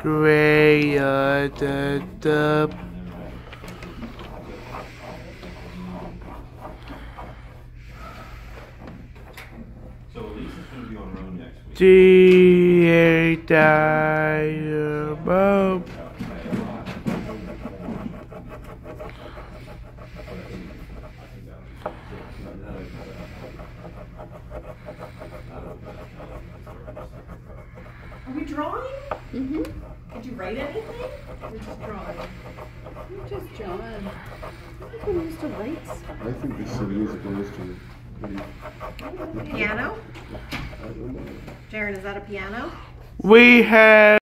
gray, uh, the, the, So Elisa's gonna be on her own next week. the, a, diamond. Are we drawing? Mm-hmm. Did you write anything? We're just drawing. Just John. I think we used to write. I think this is a musical instrument. Piano? I. Jared, is that a piano? We have